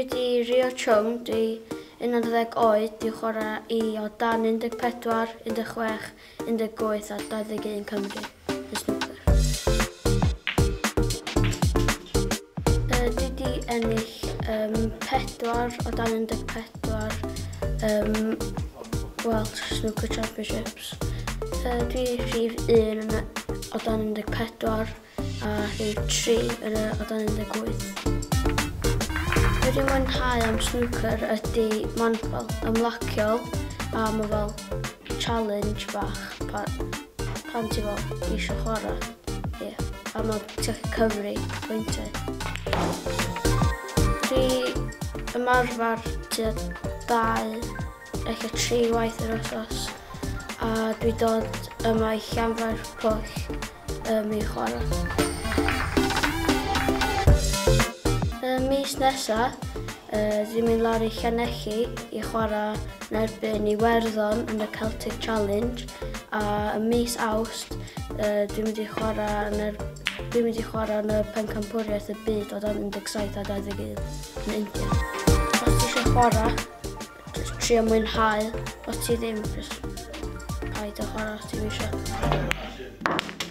fi di Rio Chung, dwi 11 oed, di chwarae i o dan 14, 16, 18 a 21 Cymru. Dwi di ennill um, pedwar o dan 14 um, Welsh Snooker Championships. Uh, dwi rhif 1 yn o dan 14 a rhif 3 yn o dan 18. Be mwynhau am snwcer ydy mae'n fel ymlaciol a mae fel challenge bach pa, pan ti fel eisiau chwarae. Yeah. A mae ti'n cyfri pwyntiau. Dwi ymarfer tua dau, eich tri waith yr wythnos A dwi dod yma i llanfer pwll um, i chwarae. mis nesaf, uh, dwi'n mynd lawr i Llanelli i chwarae yn erbyn i Werddon yn y Celtic Challenge a y mis awst uh, dwi'n mynd i chwarae yn yr Dwi'n mynd i chwarae yn y pencampwriaeth y byd o dan 17 a 21 yn India. Os ti eisiau chwarae, trio mwynhau. Os ti ddim, paid o chwarae os ti eisiau.